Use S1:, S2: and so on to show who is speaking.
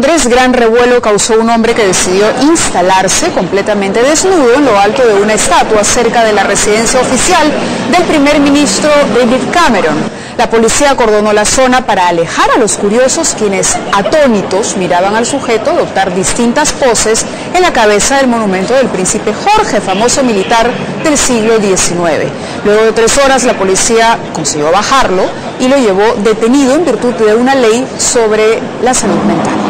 S1: Londres, gran revuelo causó un hombre que decidió instalarse completamente desnudo en lo alto de una estatua cerca de la residencia oficial del primer ministro David Cameron. La policía acordonó la zona para alejar a los curiosos quienes atónitos miraban al sujeto adoptar distintas poses en la cabeza del monumento del príncipe Jorge, famoso militar del siglo XIX. Luego de tres horas la policía consiguió bajarlo y lo llevó detenido en virtud de una ley sobre la salud mental.